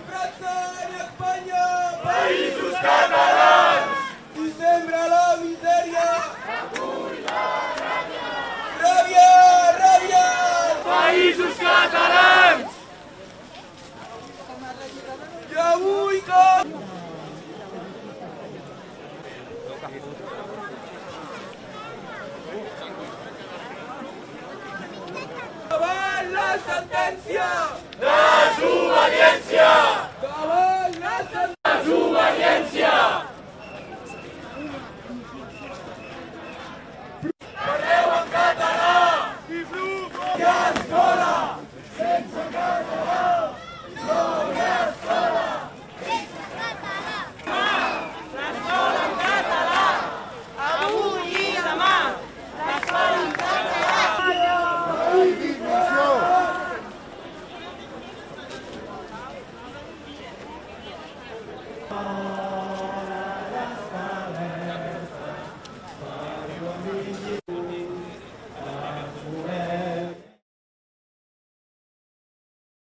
ni França ni Espanya. Països catalans! I sembra la misèria. Avui la ràbia. Ràbia, ràbia! Països catalans! I avui com... Avant la sentència! Oh.